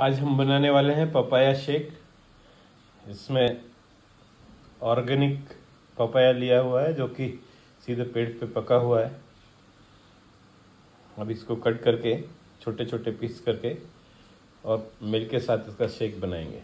आज हम बनाने वाले हैं पपाया शेक। इसमें ऑर्गेनिक पपाया लिया हुआ है, जो कि सीधे पेड़ पे पका हुआ है। अब इसको कट करके छोटे छोटे पीस करके, और मिल्क के साथ इसका शेक बनाएँगे।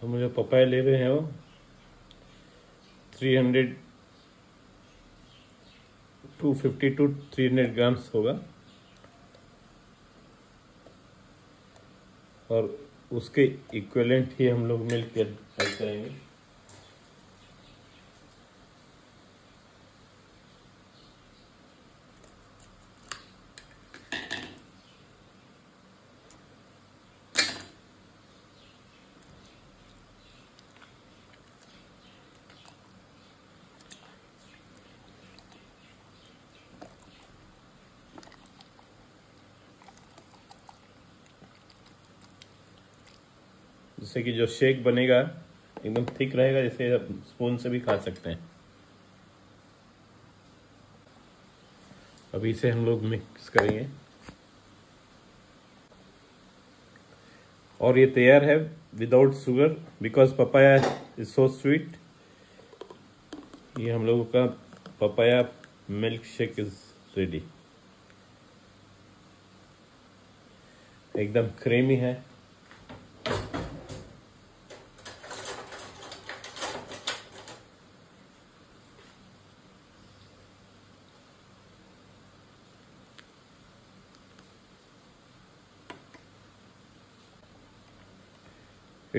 तो मुझे पपाया ले रहे हैं वो। Three hundred two fifty two three hundred grams होगा। और उसके इक्वलेंट ही हम लोग मिल्क ऐड करेंगे। जिससे कि जो शेक बनेगा, एकदम थिक रहेगा, जिसे आप स्पून से भी खा सकते हैं। अभी इसे हम लोग मिक्स करेंगे। और ये तैयार है without sugar because papaya is so sweet ये हम लोगों का papaya milk shake is ready एकदम क्रीमी है।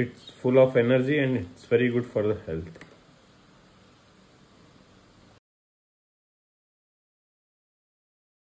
It's full of energy and it's very good for the health